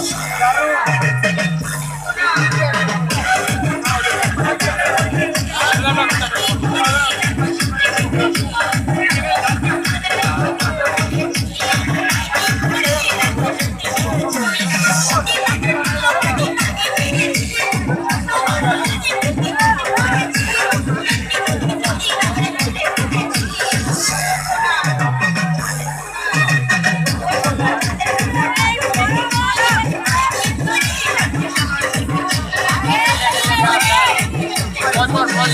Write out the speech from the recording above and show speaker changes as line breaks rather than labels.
Thank you. One more, one more.